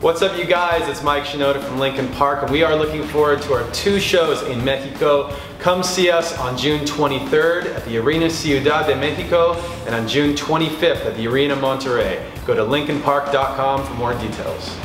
What's up you guys, it's Mike Shinoda from Linkin Park and we are looking forward to our two shows in Mexico. Come see us on June 23rd at the Arena Ciudad de Mexico and on June 25th at the Arena Monterrey. Go to linkinpark.com for more details.